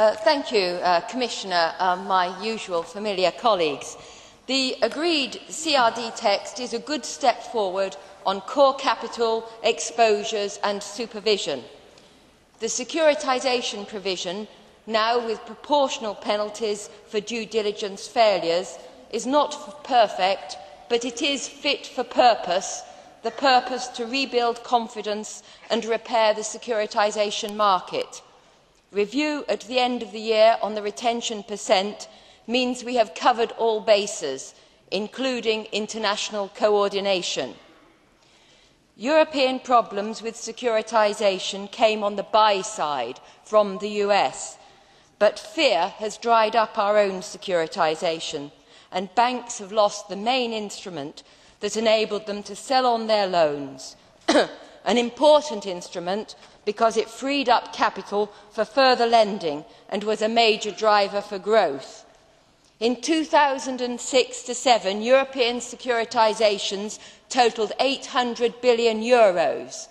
Uh, thank you, uh, Commissioner, uh, my usual familiar colleagues. The agreed CRD text is a good step forward on core capital, exposures and supervision. The securitisation provision, now with proportional penalties for due diligence failures, is not perfect, but it is fit for purpose, the purpose to rebuild confidence and repair the securitisation market. Review at the end of the year on the retention percent means we have covered all bases, including international coordination. European problems with securitisation came on the buy side from the US, but fear has dried up our own securitisation, and banks have lost the main instrument that enabled them to sell on their loans, an important instrument because it freed up capital for further lending and was a major driver for growth. In 2006 to 7, European securitizations totaled 800 billion euros,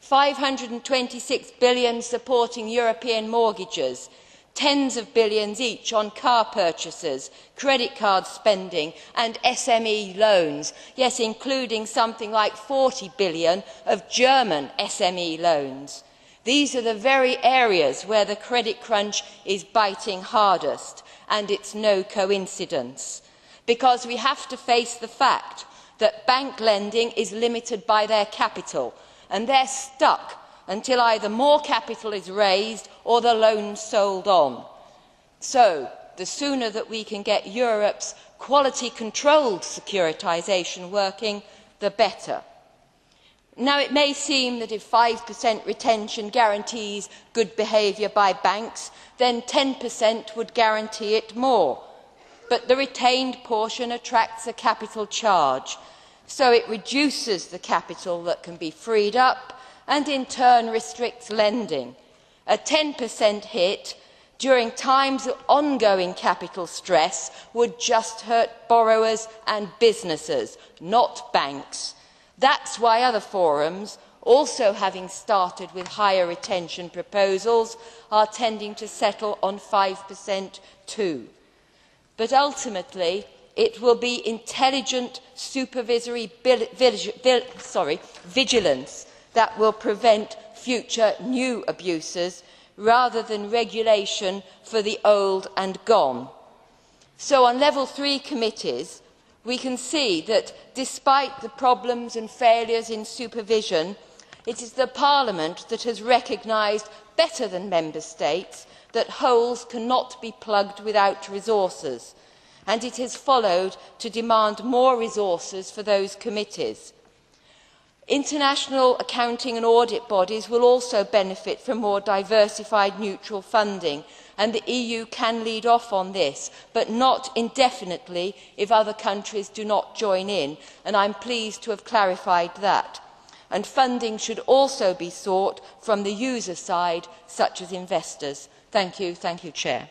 526 billion supporting European mortgages, tens of billions each on car purchases, credit card spending and SME loans, yes, including something like 40 billion of German SME loans. These are the very areas where the credit crunch is biting hardest, and it's no coincidence. Because we have to face the fact that bank lending is limited by their capital, and they're stuck until either more capital is raised or the loan sold on. So, the sooner that we can get Europe's quality controlled securitisation working, the better. Now, it may seem that if 5% retention guarantees good behaviour by banks, then 10% would guarantee it more. But the retained portion attracts a capital charge, so it reduces the capital that can be freed up and in turn restricts lending. A 10% hit during times of ongoing capital stress would just hurt borrowers and businesses, not banks. That's why other forums, also having started with higher retention proposals, are tending to settle on 5% too. But ultimately, it will be intelligent supervisory sorry, vigilance that will prevent future new abuses rather than regulation for the old and gone. So on level three committees, we can see that despite the problems and failures in supervision, it is the Parliament that has recognised better than Member States that holes cannot be plugged without resources, and it has followed to demand more resources for those committees. International accounting and audit bodies will also benefit from more diversified neutral funding and the EU can lead off on this, but not indefinitely if other countries do not join in, and I'm pleased to have clarified that. And funding should also be sought from the user side, such as investors. Thank you. Thank you, Chair.